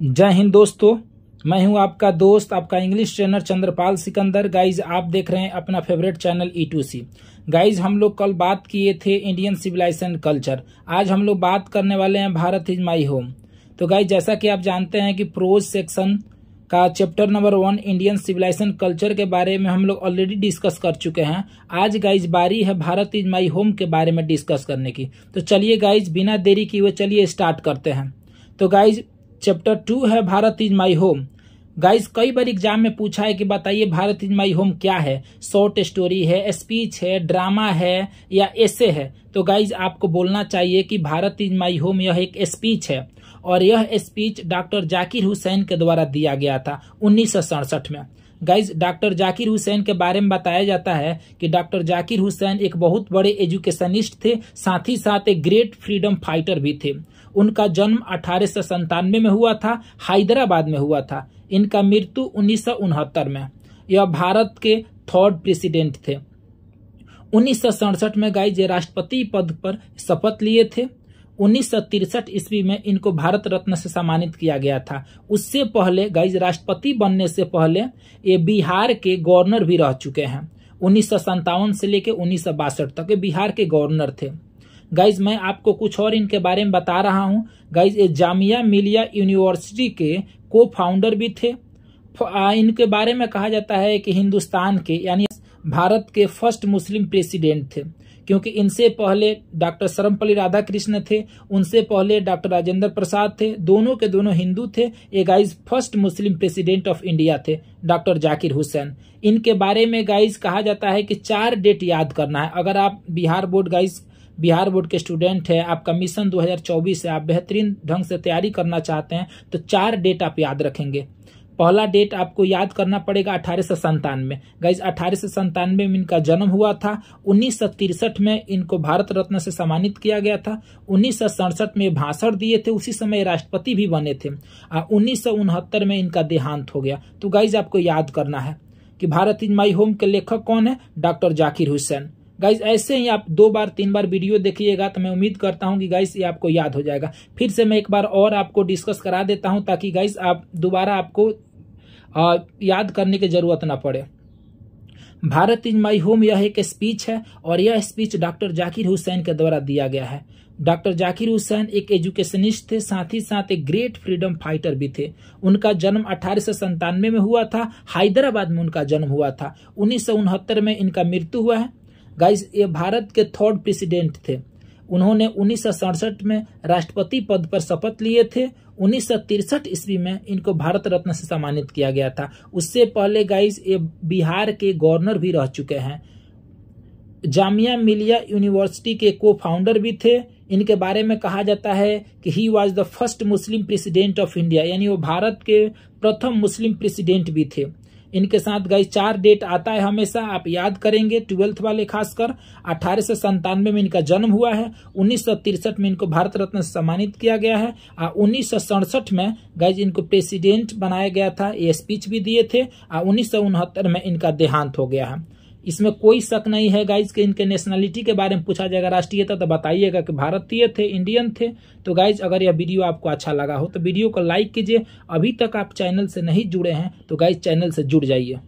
जय हिंद दोस्तों, मैं हूँ आपका दोस्त, आपका English trainer Chandrapal Sikandar. Guys आप देख रहे हैं अपना favourite channel E two C guys हम लोग कल बात किए थे इंडियन सिविलाइजेशन कल्चर आज हम लोग बात करने वाले हैं भारत इज़ माई होम। तो गाइज़ जैसा कि आप जानते हैं कि प्रोज सेक्शन का chapter number one Indian civilisation culture के बारे में हम लोग ऑलरेडी डिस्कस कर चुके हैं। आज गाइज़ बारी है भारत इज़ माई होम के बारे में डिस्कस करने की। तो चलिए गाइज़ बिना देरी की हुए चलिए स्टार्ट करते हैं। तो गाइज़ चैप्टर टू है, Bharat is my home guys कई बार एग्ज़ाम में पूछा है कि बताइए भारत इज़ माई होम क्या है? शॉर्ट स्टोरी है स्पीच है ड्रामा है, या ऐसे है? तो गाइज़ आपको बोलना चाहिए कि भारत इज़ माई होम यह एक स्पीच है। और यह स्पीच डॉक्टर जाकिर हुसैन के द्वारा दिया गया था, उन्नीस सौ सड़सठ में। गाइज़ डॉक्टर जाकिर हुसैन के बारे में बताया जाता है कि डॉक्टर जाकिर हुसैन एक बहुत बड़े एजुकेशनिस्ट थे, साथ ही साथ एक ग्रेट फ्रीडम फाइटर भी थे। उनका जन्म अठारह में हुआ था, हैदराबाद में हुआ था। इनका मृत्यु उन्नीस सौ उनहत्तर में। यह भारत के थर्ड प्रेसिडेंट थे। उन्नीस सौ सड़सठ में गाइज़ राष्ट्रपति पद पर शपथ लिए थे। उन्नीस ईस्वी में इनको भारत रत्न से सम्मानित किया गया था। उससे पहले गाइज़ राष्ट्रपति बनने से पहले, ये बिहार के गवर्नर भी रह चुके हैं। उन्नीस सौ सत्तावन से लेकर उन्नीस सौ बासठ तक ये बिहार के गवर्नर थे। गाइज़ मैं आपको कुछ और इनके बारे में बता रहा हूँ। गाइज़ ये जामिया मिलिया यूनिवर्सिटी के को फाउंडर भी थे। इनके बारे में कहा जाता है कि हिंदुस्तान के, यानी भारत के फ़र्स्ट मुस्लिम प्रेसिडेंट थे। क्योंकि इनसे पहले डॉक्टर सर्वपल्ली राधाकृष्ण थे, उनसे पहले डॉक्टर राजेंद्र प्रसाद थे, दोनों के दोनों हिंदू थे, ये guys first Muslim president of India थे, डॉक्टर जाकिर हुसैन। इनके बारे में गाइज़ कहा जाता है कि चार डेट याद करना है। अगर आप Bihar board guys Bihar board के स्टूडेंट है, आपका मिशन 2024 है आप बेहतरीन ढंग से तैयारी करना चाहते हैं तो चार डेट आप याद रखेंगे। पहला डेट आपको याद करना पड़ेगा अठारह सौ संतानवे गाइज़ अठारह सौ संतानवे में इनका जन्म हुआ था। उन्नीस सौ तिरसठ में इनको भारत रत्न से सम्मानित किया गया था। उन्नीस में भाषण दिए थे। उसी समय राष्ट्रपति भी बने थे। उन्नीस सौ उनहत्तर में इनका देहांत हो गया। तो गाइज़ आपको याद करना है कि भारत इज़ माई होम के लेखक कौन है? डॉक्टर जाकिर हुसैन। गाइज़ ऐसे ही आप दो बार, तीन बार वीडियो देखिएगा तो मैं उम्मीद करता हूँ कि गाइज़ ये आपको याद हो जाएगा। फिर से मैं एक बार और आपको डिस्कस करा देता हूँ ताकि गाइज़ आप दोबारा आपको याद करने की ज़रूरत ना पड़े। भारत इज़ माई होम यह एक स्पीच है और यह स्पीच डॉक्टर जाकिर हुसैन के द्वारा दिया गया है। डॉक्टर जाकिर हुसैन एक एजुकेशनिस्ट थे, साथ ही साथ एक ग्रेट फ्रीडम फाइटर भी थे। उनका जन्म अठारह में हुआ था, हैदराबाद में उनका जन्म हुआ था। उन्नीस में इनका मृत्यु हुआ है। गाइस ये भारत के थर्ड प्रेसिडेंट थे। उन्होंने उन्नीस सौ सड़सठ में राष्ट्रपति पद पर शपथ लिए थे। उन्नीस ईस्वी में इनको भारत रत्न से सम्मानित किया गया था। उससे पहले गाइस ये बिहार के गवर्नर भी रह चुके हैं। जामिया मिलिया यूनिवर्सिटी के को फाउंडर भी थे। इनके बारे में कहा जाता है कि he was the first Muslim president of India यानी वो भारत के प्रथम मुस्लिम प्रेसिडेंट भी थे। इनके साथ गई चार डेट आता है हमेशा, आप याद करेंगे ट्वेल्थ वाले खासकर, अठारह सौ संतानवे में इनका जन्म हुआ है, उन्नीस में इनको भारत रत्न से सम्मानित किया गया है और उन्नीस सौ सड़सठ में गाइज़ इनको प्रेसिडेंट बनाया गया था, ये स्पीच भी दिए थे और उन्नीस सौ उनहत्तर में इनका देहांत हो गया है। इसमें कोई शक नहीं है गाइज़ के इनके नेशनलिटी के बारे में पूछा जाएगा, राष्ट्रीयता तो बताइएगा कि भारतीय थे इंडियन थे। तो गाइज़ अगर यह वीडियो आपको अच्छा लगा हो तो वीडियो को लाइक कीजिए। अभी तक आप चैनल से नहीं जुड़े हैं तो गाइज़ चैनल से जुड़ जाइए।